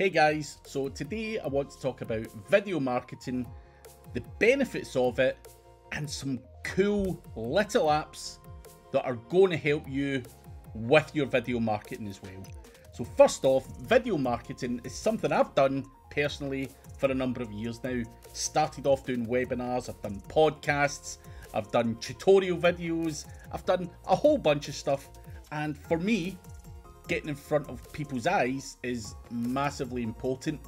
Hey guys, so today I want to talk about video marketing, the benefits of it, and some cool little apps that are going to help you with your video marketing as well. So first off, video marketing is something I've done personally for a number of years now. Started off doing webinars, I've done podcasts, I've done tutorial videos, I've done a whole bunch of stuff. And for me, getting in front of people's eyes is massively important.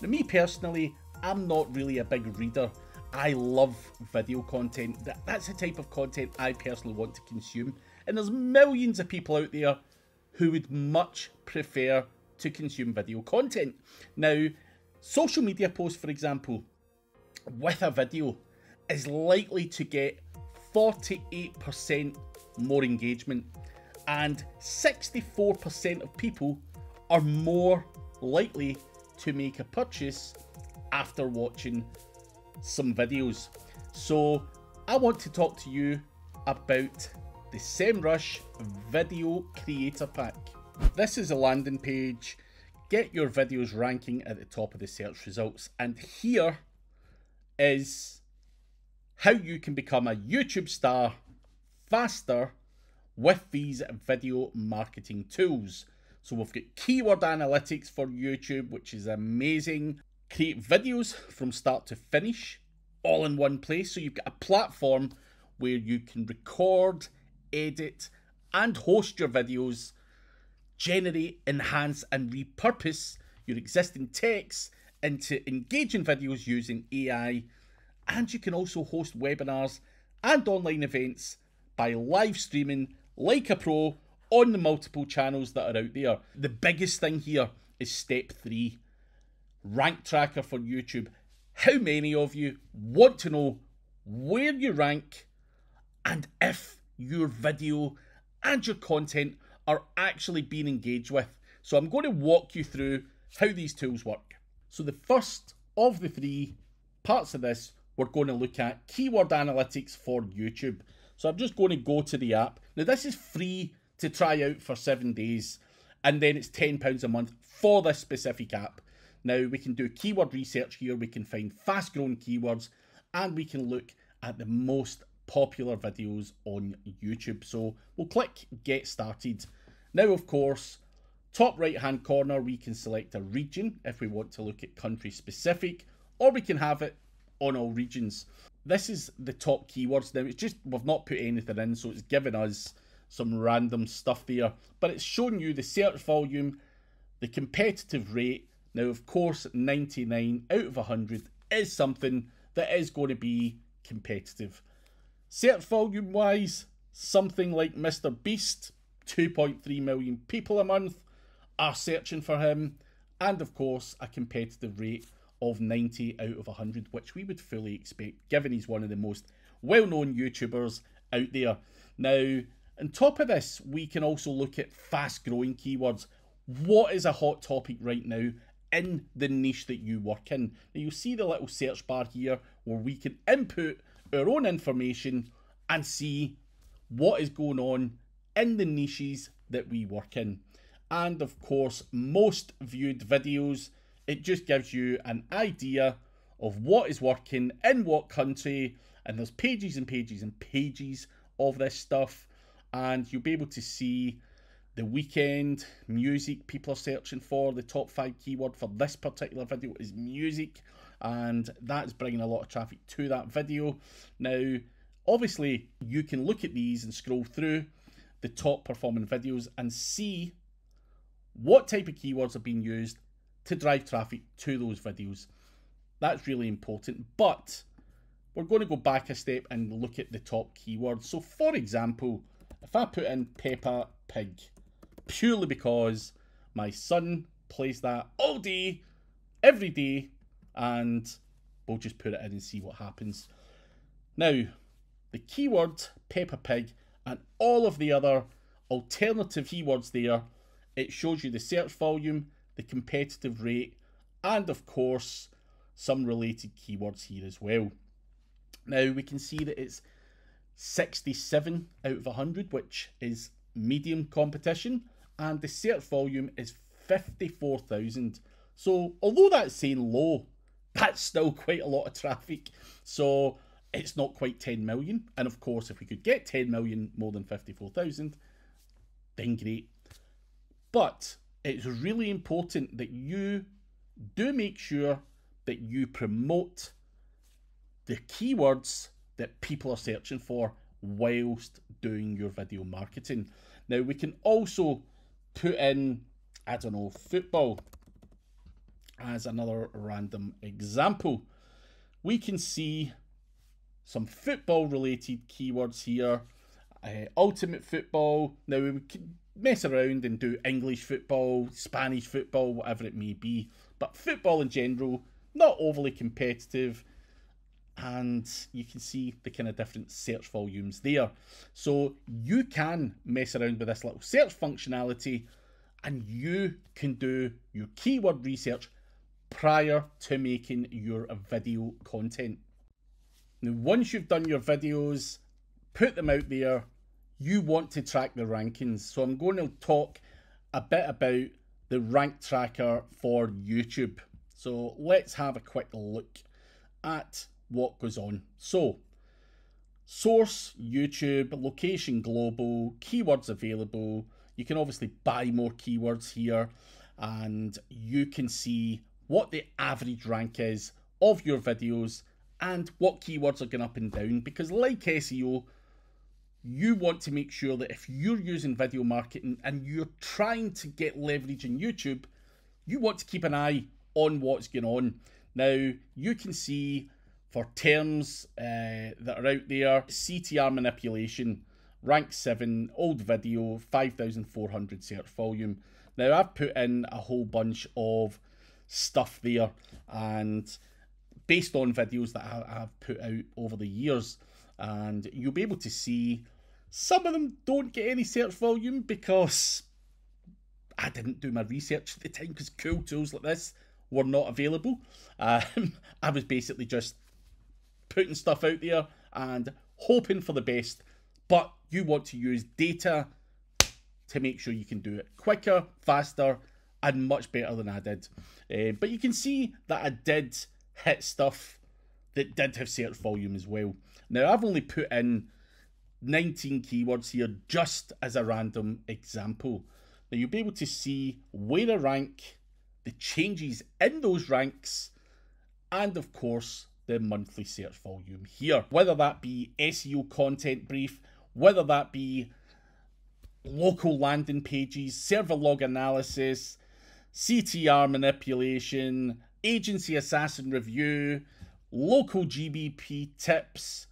Now, me personally, I'm not really a big reader. I love video content. That's the type of content I personally want to consume. And there's millions of people out there who would much prefer to consume video content. Now, social media posts, for example, with a video is likely to get 48% more engagement and 64% of people are more likely to make a purchase after watching some videos. So I want to talk to you about the SEMrush Video Creator Pack. This is a landing page. Get your videos ranking at the top of the search results. And here is how you can become a YouTube star faster with these video marketing tools. So we've got keyword analytics for YouTube, which is amazing. Create videos from start to finish, all in one place. So you've got a platform where you can record, edit, and host your videos, generate, enhance, and repurpose your existing text into engaging videos using AI. And you can also host webinars and online events by live streaming like a pro on the multiple channels that are out there. The biggest thing here is step three rank tracker for YouTube. How many of you want to know where you rank and if your video and your content are actually being engaged with? So, I'm going to walk you through how these tools work. So, the first of the three parts of this, we're going to look at keyword analytics for YouTube. So I'm just going to go to the app. Now, this is free to try out for seven days, and then it's £10 a month for this specific app. Now, we can do keyword research here, we can find fast growing keywords, and we can look at the most popular videos on YouTube. So we'll click Get Started. Now, of course, top right hand corner, we can select a region if we want to look at country specific, or we can have it on all regions this is the top keywords now. It's just we've not put anything in, so it's given us some random stuff there. But it's showing you the search volume, the competitive rate. Now, of course, 99 out of 100 is something that is going to be competitive. Search volume wise, something like Mr. Beast, 2.3 million people a month are searching for him. And of course, a competitive rate of 90 out of 100, which we would fully expect, given he's one of the most well known YouTubers out there. Now, on top of this, we can also look at fast growing keywords. What is a hot topic right now in the niche that you work in? Now, you'll see the little search bar here where we can input our own information and see what is going on in the niches that we work in. And of course, most viewed videos it just gives you an idea of what is working in what country, and there's pages and pages and pages of this stuff, and you'll be able to see the Weeknd music people are searching for. The top five keyword for this particular video is music, and that's bringing a lot of traffic to that video. Now, obviously, you can look at these and scroll through the top performing videos and see what type of keywords are being used to drive traffic to those videos. That's really important. But we're going to go back a step and look at the top keywords. So, for example, if I put in Peppa Pig, purely because my son plays that all day, every day, and we'll just put it in and see what happens. Now, the keyword Peppa Pig and all of the other alternative keywords there, it shows you the search volume, the competitive rate, and of course, some related keywords here as well. Now we can see that it's 67 out of 100, which is medium competition, and the search volume is 54,000. So although that's saying low, that's still quite a lot of traffic. So it's not quite 10 million. And of course, if we could get 10 million more than 54,000, then great. But it's really important that you do make sure that you promote the keywords that people are searching for whilst doing your video marketing. Now, we can also put in, I don't know, football as another random example. We can see some football related keywords here. Uh, ultimate football. Now we can mess around and do English football, Spanish football, whatever it may be. But football in general, not overly competitive. And you can see the kind of different search volumes there. So you can mess around with this little search functionality and you can do your keyword research prior to making your video content. Now, once you've done your videos, put them out there, you want to track the rankings. So I'm going to talk a bit about the rank tracker for YouTube. So let's have a quick look at what goes on. So source, YouTube, location global, keywords available. You can obviously buy more keywords here and you can see what the average rank is of your videos and what keywords are going up and down because like SEO you want to make sure that if you're using video marketing and you're trying to get leverage in YouTube you want to keep an eye on what's going on now you can see for terms uh, that are out there CTR manipulation rank 7 old video 5400 search volume now I've put in a whole bunch of stuff there. And based on videos that I, have put out over the years, and you'll be able to see some of them don't get any search volume because I didn't do my research at the time because cool tools like this were not available. Um, I was basically just putting stuff out there and hoping for the best. But you want to use data to make sure you can do it quicker, faster, and much better than I did. Uh, but you can see that I did hit stuff that did have search volume as well. Now, I've only put in 19 keywords here just as a random example. Now, you'll be able to see where I rank, the changes in those ranks, and of course, the monthly search volume here. Whether that be SEO content brief, whether that be local landing pages, server log analysis, CTR manipulation, agency assassin review, local GBP tips,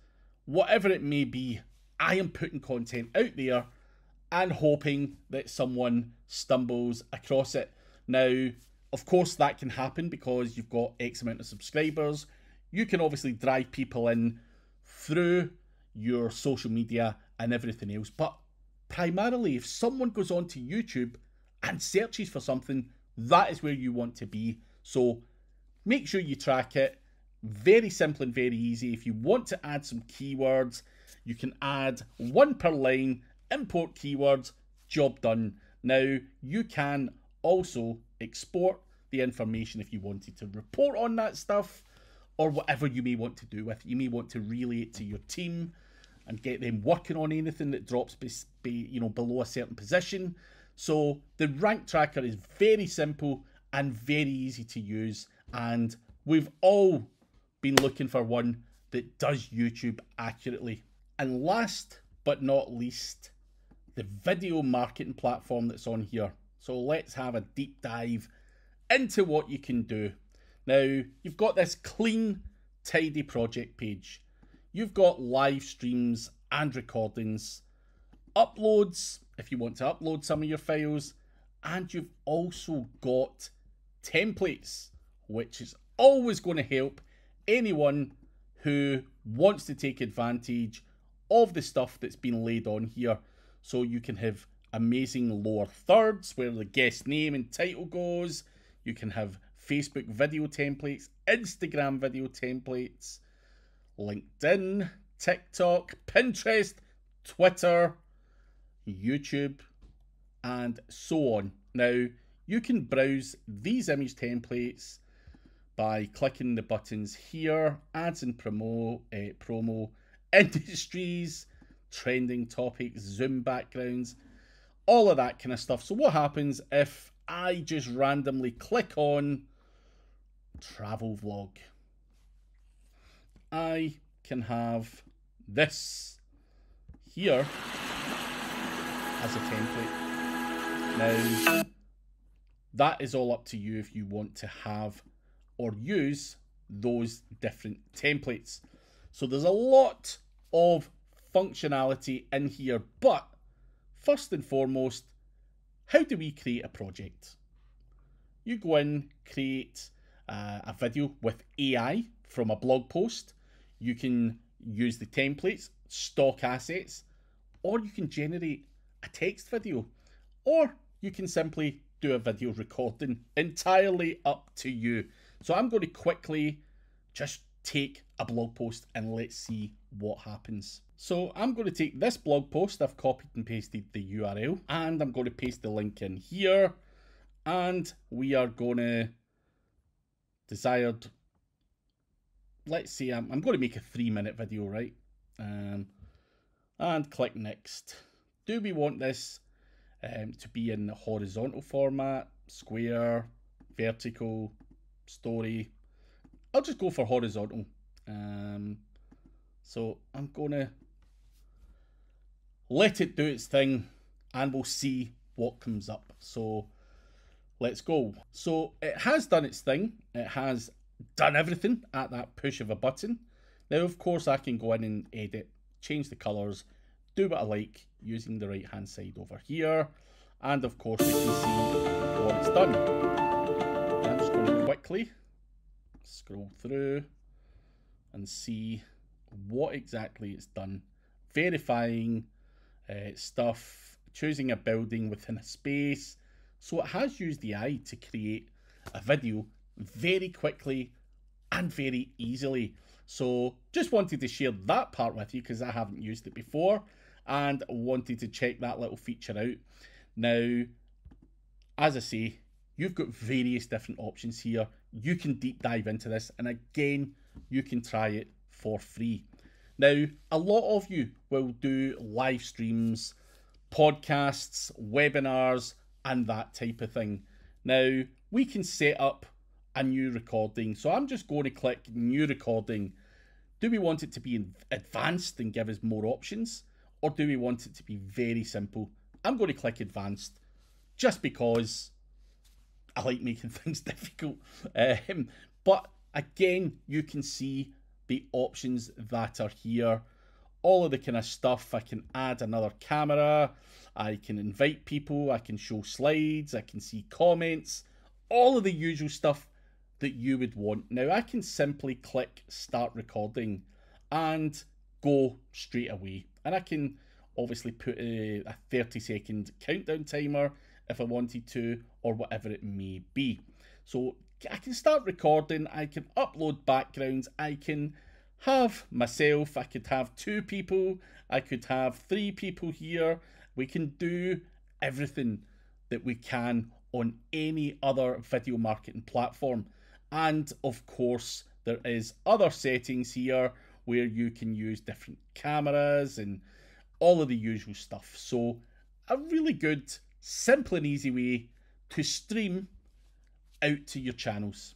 whatever it may be, I am putting content out there and hoping that someone stumbles across it. Now, of course, that can happen because you've got X amount of subscribers. You can obviously drive people in through your social media and everything else. But primarily, if someone goes onto YouTube and searches for something that is where you want to be. So make sure you track it. Very simple and very easy. If you want to add some keywords, you can add one per line, import keywords, job done. Now, you can also export the information if you wanted to report on that stuff or whatever you may want to do with it. You may want to relay it to your team and get them working on anything that drops be, be, you know below a certain position. So the rank tracker is very simple and very easy to use. And we've all been looking for one that does YouTube accurately. And last but not least, the video marketing platform that's on here. So let's have a deep dive into what you can do. Now, you've got this clean, tidy project page. You've got live streams and recordings, uploads, if you want to upload some of your files. And you've also got templates, which is always going to help anyone who wants to take advantage of the stuff that's been laid on here. So you can have amazing lower thirds where the guest name and title goes. You can have Facebook video templates, Instagram video templates, LinkedIn, TikTok, Pinterest, Twitter, YouTube, and so on. Now, you can browse these image templates by clicking the buttons here, ads and promo, uh, promo, industries, trending topics, zoom backgrounds, all of that kind of stuff. So what happens if I just randomly click on travel vlog? I can have this here as a template. Now, that is all up to you if you want to have or use those different templates. So there's a lot of functionality in here, but first and foremost, how do we create a project? You go in, create uh, a video with AI from a blog post. You can use the templates, stock assets, or you can generate a text video, or you can simply do a video recording entirely up to you. So I'm going to quickly just take a blog post and let's see what happens. So I'm going to take this blog post, I've copied and pasted the URL, and I'm going to paste the link in here, and we are going to desired, let's see, I'm, I'm going to make a three minute video, right? Um, and click next. Do we want this um, to be in the horizontal format, square, vertical, story? I'll just go for horizontal. Um, so I'm going to let it do its thing and we'll see what comes up. So let's go. So it has done its thing. It has done everything at that push of a button. Now, of course, I can go in and edit, change the colours, do what I like using the right hand side over here. And of course, we can see what it's done. Quickly scroll through and see what exactly it's done. Verifying uh, stuff, choosing a building within a space. So it has used the AI to create a video very quickly and very easily. So just wanted to share that part with you because I haven't used it before and wanted to check that little feature out. Now, as I say, you've got various different options here. You can deep dive into this and again, you can try it for free. Now, a lot of you will do live streams, podcasts, webinars, and that type of thing. Now, we can set up a new recording. So I'm just going to click new recording. Do we want it to be advanced and give us more options? Or do we want it to be very simple? I'm going to click advanced just because I like making things difficult. Um, but again, you can see the options that are here. All of the kind of stuff. I can add another camera. I can invite people. I can show slides. I can see comments. All of the usual stuff that you would want. Now, I can simply click start recording and go straight away. And I can obviously put a, a 30 second countdown timer if I wanted to, or whatever it may be. So I can start recording, I can upload backgrounds, I can have myself, I could have two people, I could have three people here. We can do everything that we can on any other video marketing platform. And of course, there is other settings here where you can use different cameras and all of the usual stuff. So a really good, simple and easy way to stream out to your channels.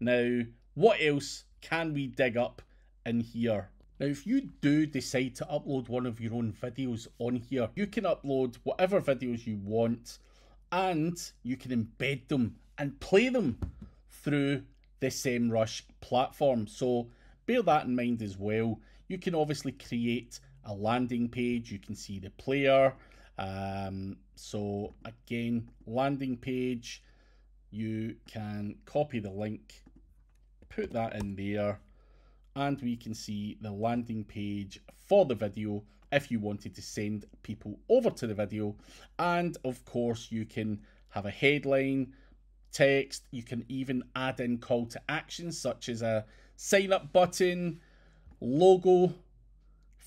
Now, what else can we dig up in here? Now, if you do decide to upload one of your own videos on here, you can upload whatever videos you want and you can embed them and play them through the SEMrush platform. So bear that in mind as well. You can obviously create a landing page. You can see the player. Um, so again, landing page, you can copy the link, put that in there, and we can see the landing page for the video if you wanted to send people over to the video. And of course, you can have a headline, text, you can even add in call to actions such as a sign up button, logo,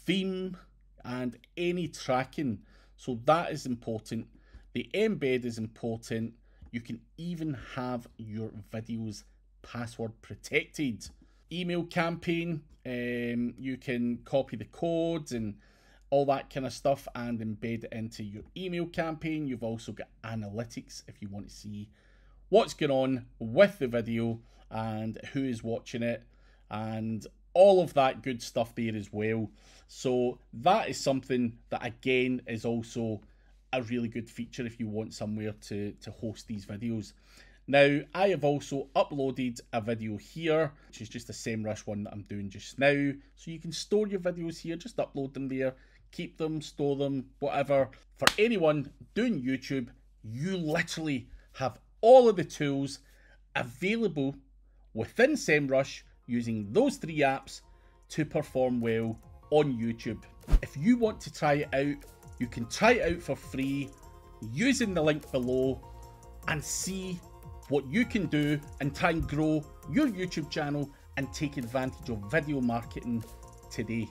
theme, and any tracking. So that is important. The embed is important. You can even have your videos password protected. Email campaign, um, you can copy the codes and all that kind of stuff and embed it into your email campaign. You've also got analytics if you want to see what's going on with the video and who is watching it and all of that good stuff there as well. So that is something that again is also a really good feature if you want somewhere to, to host these videos. Now, I have also uploaded a video here, which is just the SEMrush one that I'm doing just now. So you can store your videos here, just upload them there, keep them, store them, whatever. For anyone doing YouTube, you literally have all of the tools available within SEMrush using those three apps to perform well on YouTube. If you want to try it out, you can try it out for free using the link below and see what you can do and try and grow your YouTube channel and take advantage of video marketing today.